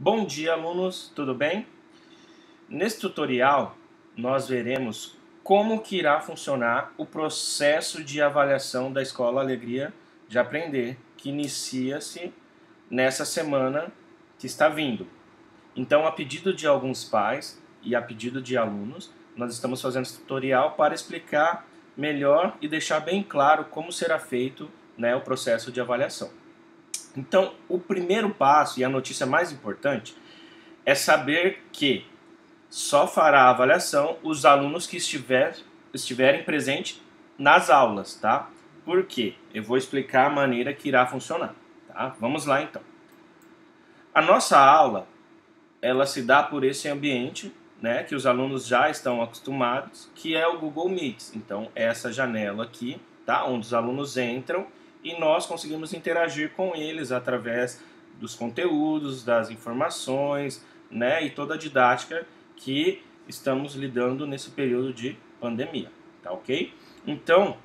Bom dia, alunos, tudo bem? Nesse tutorial, nós veremos como que irá funcionar o processo de avaliação da Escola Alegria de Aprender, que inicia-se nessa semana que está vindo. Então, a pedido de alguns pais e a pedido de alunos, nós estamos fazendo esse tutorial para explicar melhor e deixar bem claro como será feito né, o processo de avaliação. Então, o primeiro passo e a notícia mais importante é saber que só fará a avaliação os alunos que estiver, estiverem presentes nas aulas, tá? Por quê? Eu vou explicar a maneira que irá funcionar, tá? Vamos lá então. A nossa aula, ela se dá por esse ambiente, né, que os alunos já estão acostumados, que é o Google Meet. Então, essa janela aqui, tá? Onde os alunos entram e nós conseguimos interagir com eles através dos conteúdos, das informações, né, e toda a didática que estamos lidando nesse período de pandemia, tá ok? Então,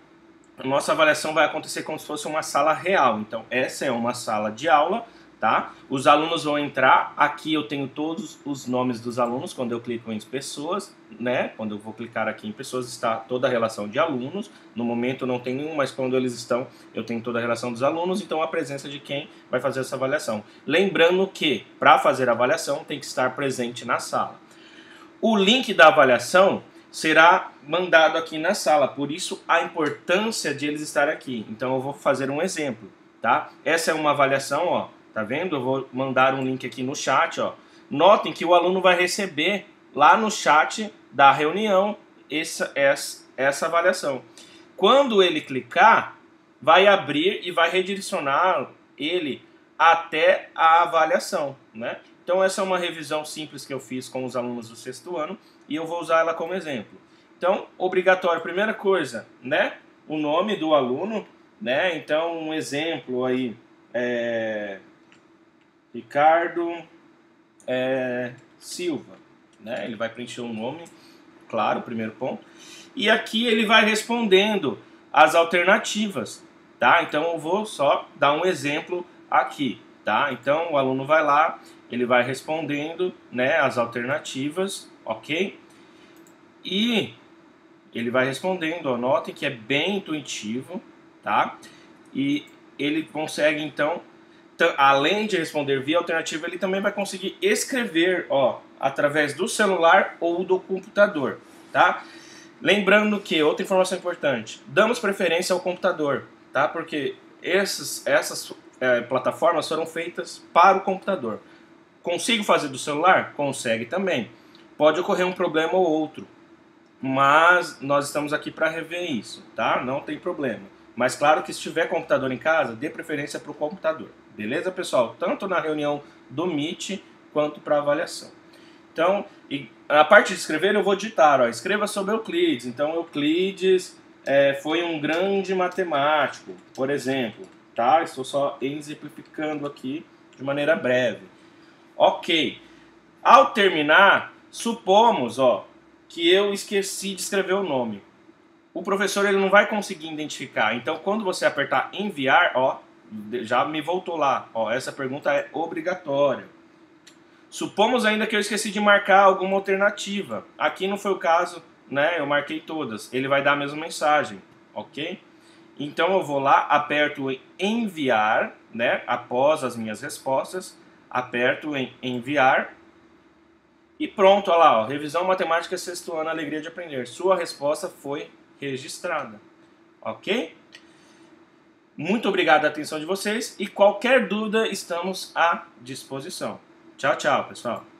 nossa avaliação vai acontecer como se fosse uma sala real. Então, essa é uma sala de aula tá? Os alunos vão entrar, aqui eu tenho todos os nomes dos alunos quando eu clico em pessoas, né? Quando eu vou clicar aqui em pessoas está toda a relação de alunos. No momento não tem nenhum, mas quando eles estão, eu tenho toda a relação dos alunos, então a presença de quem vai fazer essa avaliação. Lembrando que para fazer a avaliação tem que estar presente na sala. O link da avaliação será mandado aqui na sala, por isso a importância de eles estar aqui. Então eu vou fazer um exemplo, tá? Essa é uma avaliação, ó, Tá vendo? Eu vou mandar um link aqui no chat, ó. Notem que o aluno vai receber lá no chat da reunião essa, essa, essa avaliação. Quando ele clicar, vai abrir e vai redirecionar ele até a avaliação, né? Então essa é uma revisão simples que eu fiz com os alunos do sexto ano e eu vou usar ela como exemplo. Então, obrigatório, primeira coisa, né? O nome do aluno, né? Então, um exemplo aí, é, Ricardo é, Silva. Né? Ele vai preencher um nome, claro, primeiro ponto. E aqui ele vai respondendo as alternativas. Tá? Então eu vou só dar um exemplo aqui. Tá? Então o aluno vai lá, ele vai respondendo né, as alternativas, ok? E ele vai respondendo, anotem que é bem intuitivo, tá? E ele consegue então além de responder via alternativa, ele também vai conseguir escrever, ó, através do celular ou do computador, tá? Lembrando que outra informação importante, damos preferência ao computador, tá? Porque essas, essas é, plataformas foram feitas para o computador. Consigo fazer do celular? Consegue também. Pode ocorrer um problema ou outro, mas nós estamos aqui para rever isso, tá? Não tem problema. Mas claro que se tiver computador em casa, dê preferência para o computador. Beleza, pessoal? Tanto na reunião do Meet quanto para avaliação. Então, a parte de escrever eu vou digitar, ó, escreva sobre Euclides. Então, Euclides é, foi um grande matemático, por exemplo. Tá? Estou só exemplificando aqui de maneira breve. Ok. Ao terminar, supomos ó, que eu esqueci de escrever o nome o professor ele não vai conseguir identificar. Então, quando você apertar enviar, ó, já me voltou lá. Ó, essa pergunta é obrigatória. Supomos ainda que eu esqueci de marcar alguma alternativa. Aqui não foi o caso, né? Eu marquei todas. Ele vai dar a mesma mensagem, ok? Então eu vou lá, aperto em enviar, né? Após as minhas respostas, aperto em enviar e pronto, olha lá, ó, revisão matemática sexto ano, alegria de aprender. Sua resposta foi registrada. Ok? Muito obrigado a atenção de vocês e qualquer dúvida estamos à disposição. Tchau, tchau, pessoal.